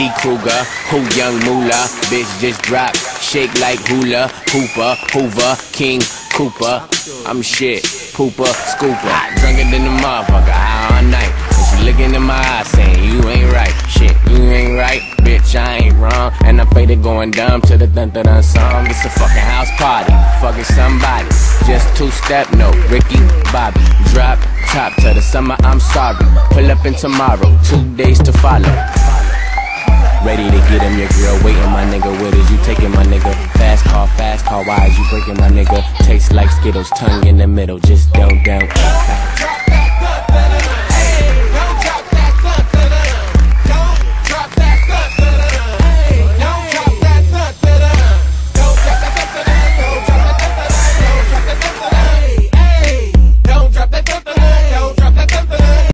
T. Kruger, who young moolah, bitch just drop, shake like hula, hooper, hoover, king, Cooper, I'm shit, pooper, scooper, drunker than the motherfucker, high all night, and she looking in my eyes saying you ain't right, shit, you ain't right, bitch, I ain't wrong, and I'm faded going dumb to the dun dun dun song, it's a fucking house party, fucking somebody, just two step, no, Ricky, Bobby, drop, top to the summer, I'm sorry, pull up in tomorrow, two days to follow. Ready to get him, your girl waiting, my nigga. What is you taking, my nigga? Is you breaking, my nigga? Tastes like Skittles, tongue in the middle, just don't, don't.